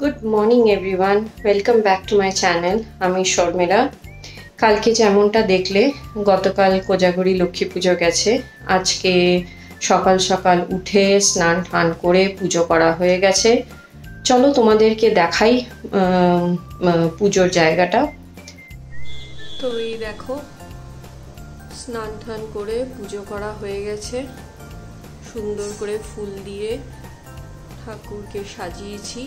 Good morning everyone welcome back to my channel আমি শর্মিলা। কালকে যেমনটা দেখলে, গতকাল কোজাগরি লক্ষ্মী পুজো গেছে। আজকে সকাল সকাল উঠে স্নান টান করে পুজো করা হয়ে গেছে। চলো তোমাদেরকে দেখাই পুজোর জায়গাটা। তো এই দেখো, স্নান টান করে পুজো করা হয়ে গেছে। সুন্দর করে ফুল দিয়ে ঠাকুরকে সাজিয়েছি।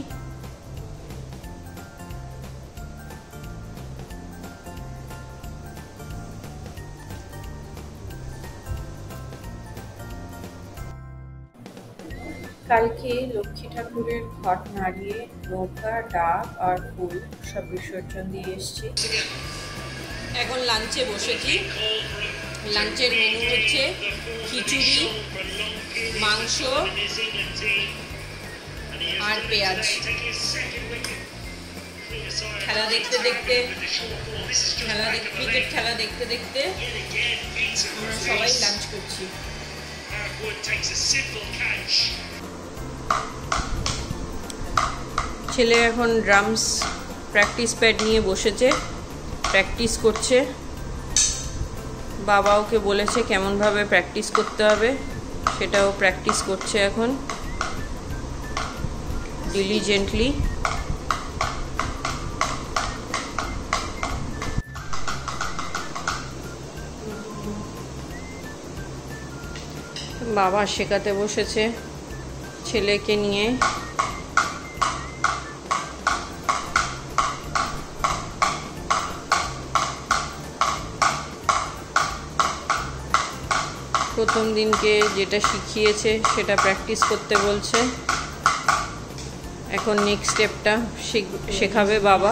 কালকে লক্ষ্মী ঠাকুরের ঘট নাড়িয়ে নৌকা ডাব আর ফুল সব বিসর্জন দিয়ে এসছি। এখন লাঞ্চে বসেছি লাঞ্চের মেনু হচ্ছে খিচুড়ি, মাংস আর পেঁয়াজ। খেলা দেখতে দেখতে, খেলা দেখতে ক্রিকেট খেলা দেখতে দেখতে আমরা সবাই লাঞ্চ করছি। ছেলে এখন ড্রামস প্র্যাকটিস প্যাড নিয়ে বসেছে প্র্যাকটিস করছে। বাবা ওকে বলেছে কেমনভাবে প্র্যাকটিস করতে হবে, সেটাও প্র্যাকটিস করছে এখন। ডিলিজেন্টলি বাবা শেখাতে বসেছে। ছেলেকে নিয়ে। প্রথম দিনকে যেটা শিখিয়েছে, সেটা প্র্যাকটিস করতে বলছে। এখন নেক্সট স্টেপটা শেখাবে বাবা।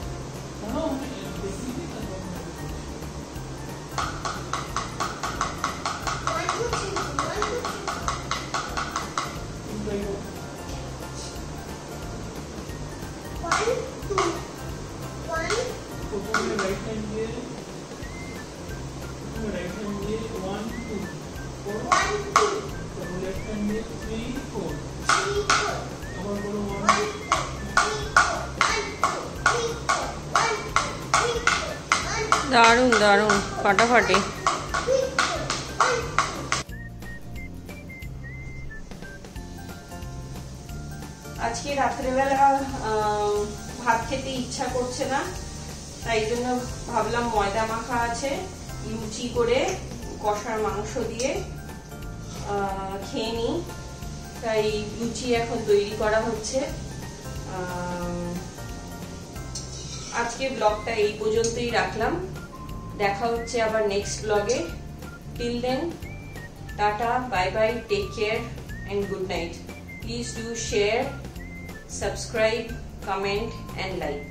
দারুণ দারুণ ফাটাফাটি আজকে রাত্রেবেলা ভাত খেতে ইচ্ছা করছে না, তাই জন্য ভাবলাম ময়দা মাখা আছে, লুচি করে কষার মাংস দিয়ে খেয়ে নিই। তাই লুচি এখন তৈরি করা হচ্ছে। আজকে ব্লগটা এই পর্যন্তই রাখলাম। দেখা হচ্ছে আবার নেক্সট ব্লগে till then tata bye bye take care and good night please do share subscribe comment and like